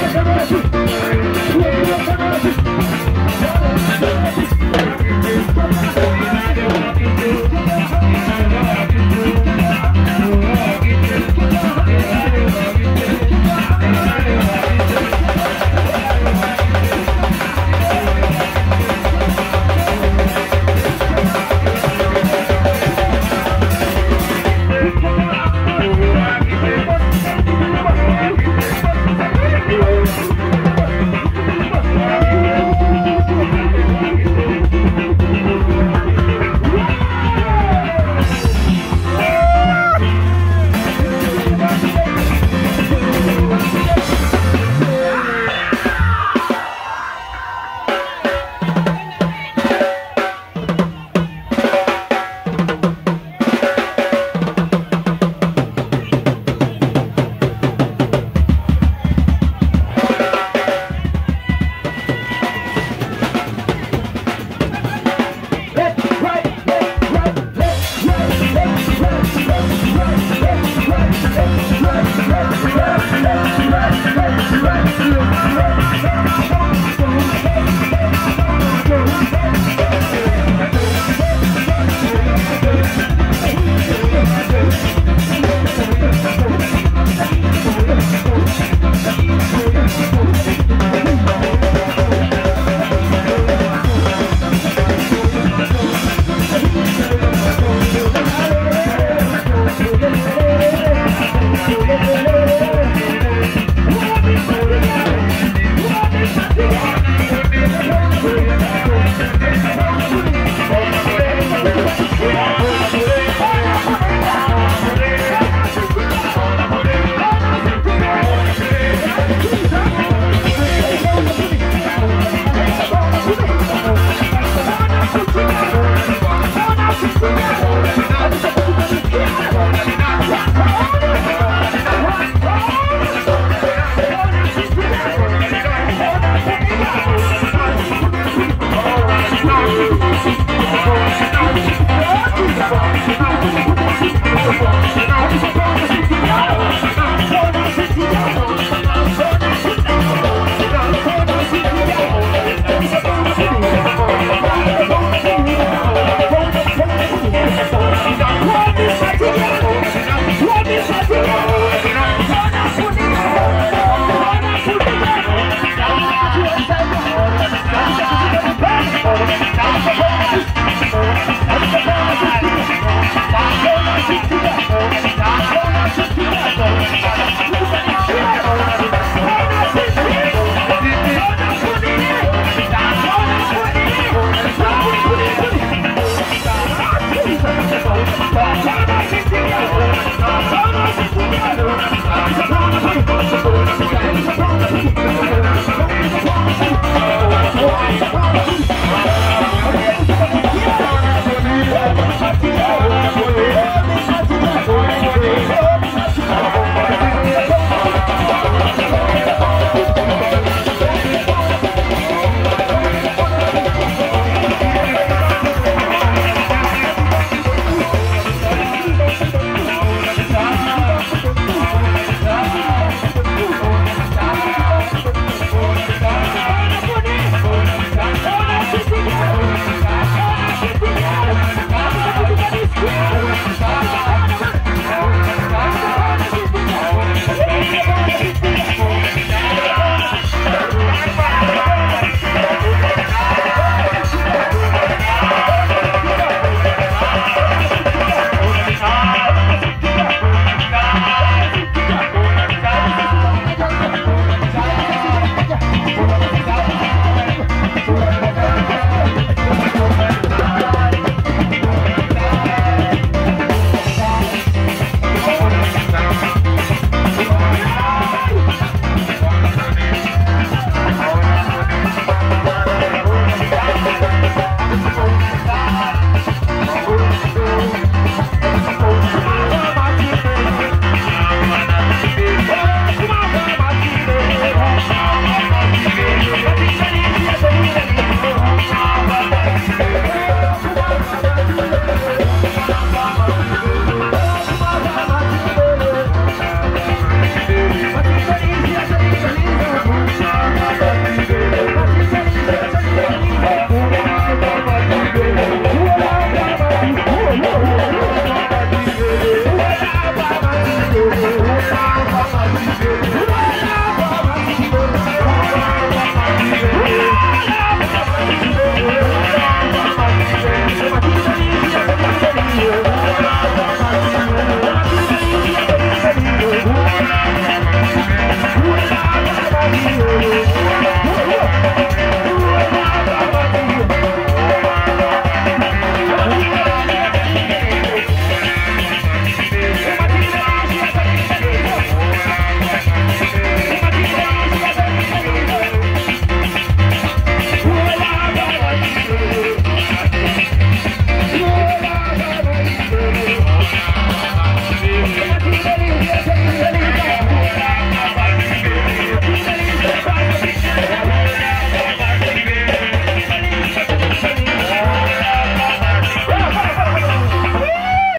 Brasil!